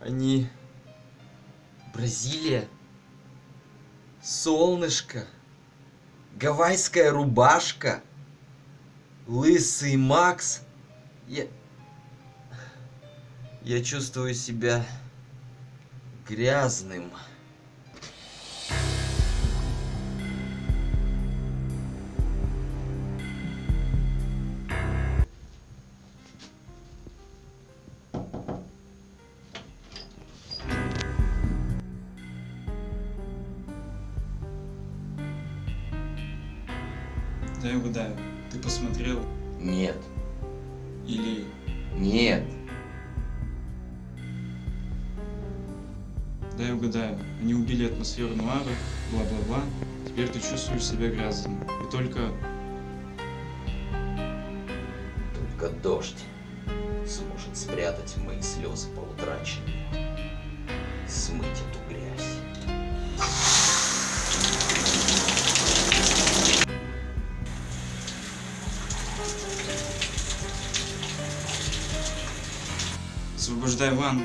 Они... Бразилия. Солнышко. Гавайская рубашка. Лысый Макс. Я... Я чувствую себя грязным. Дай угадаю, ты посмотрел Нет. или Нет. дай угадаю, они убили атмосферу нуара, бла-бла-бла, теперь ты чувствуешь себя грязным. И только Только дождь сможет спрятать мои слезы по утраченному. Освобождай ванну,